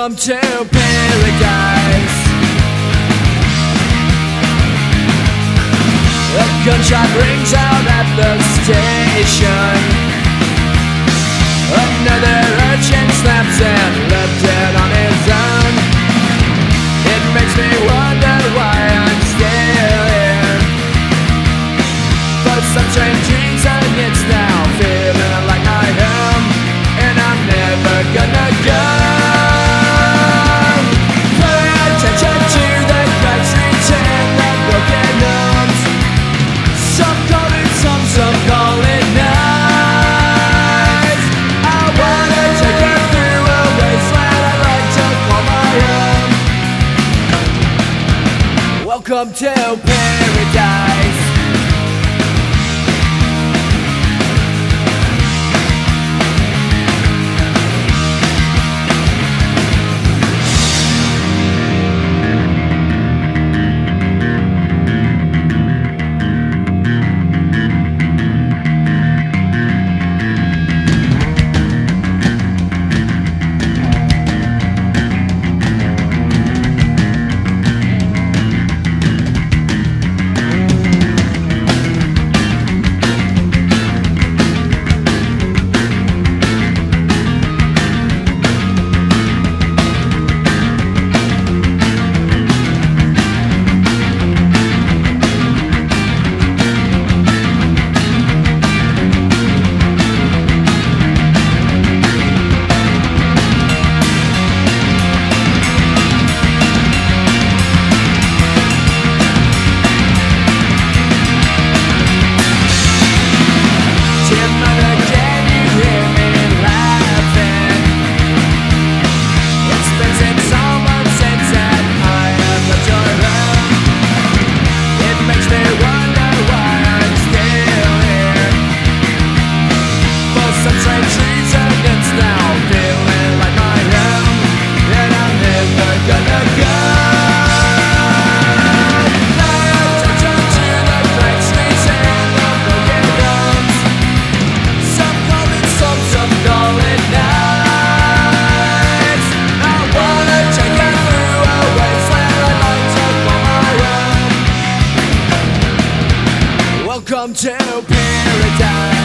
Come to paradise. A gunshot rings out at the stage come to paradise. Come to paradise.